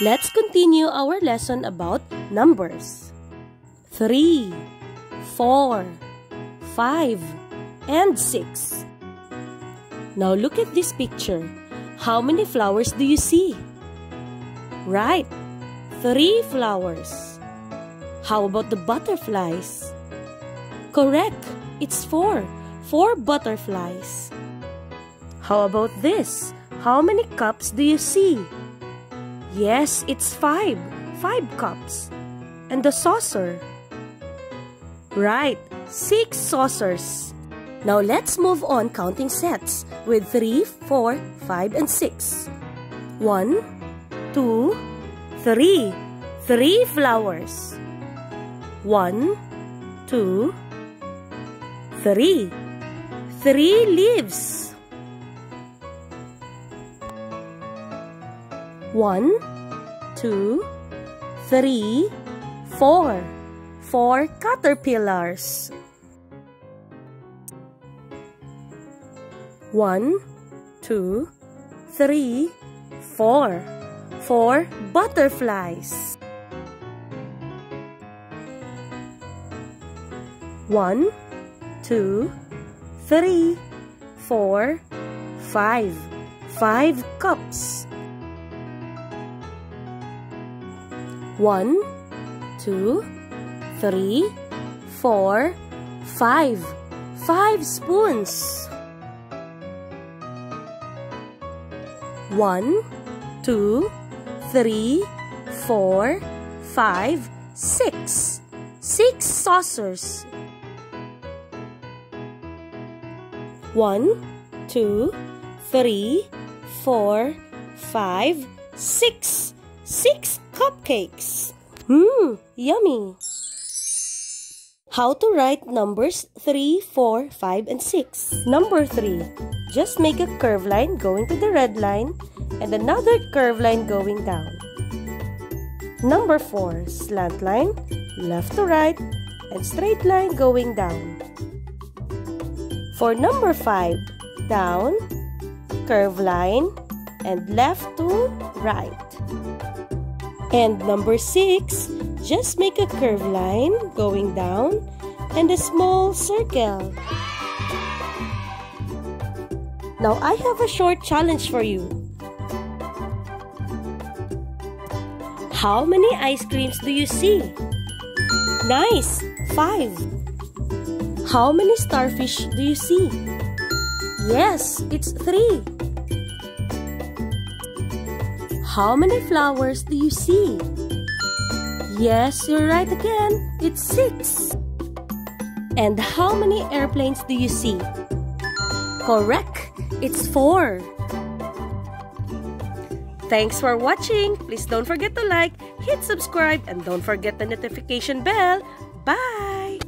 Let's continue our lesson about numbers. 3, 4, 5, and 6. Now look at this picture. How many flowers do you see? Right, three flowers. How about the butterflies? Correct, it's four. Four butterflies. How about this? How many cups do you see? Yes, it's five. Five cups. And the saucer? Right, six saucers. Now let's move on counting sets with three, four, five, and 6. 1, 2, 3. 3 flowers. 1, 2, 3. 3 leaves. 1, 2, 3, 4. 4 caterpillars. One, two, three, four. Four butterflies. One, two, three, four, five. Five cups. One, two, three, four, five. Five spoons. One, two, three, four, five, six. Six saucers. One, two, three, four, five, six. Six cupcakes. Mmm, yummy. How to write numbers 3, 4, 5, and 6. Number 3. Just make a curve line going to the red line and another curve line going down. Number 4. Slant line, left to right, and straight line going down. For number 5, down, curve line, and left to right. And number 6, just make a curve line going down and a small circle. Now I have a short challenge for you. How many ice creams do you see? Nice! Five. How many starfish do you see? Yes, it's three. How many flowers do you see? Yes, you're right again. It's six. And how many airplanes do you see? Correct. It's four. Thanks for watching. Please don't forget to like, hit subscribe, and don't forget the notification bell. Bye!